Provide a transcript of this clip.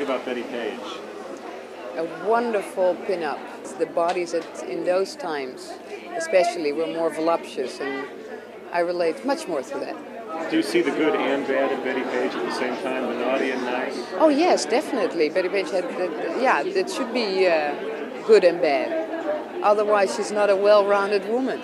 think about Bettie Page? A wonderful pin-up. The bodies at, in those times, especially, were more voluptuous, and I relate much more to that. Do you see the good and bad in Bettie Page at the same time, the naughty and nice? Oh yes, definitely. Bettie Page had, the, yeah, it should be uh, good and bad. Otherwise, she's not a well-rounded woman.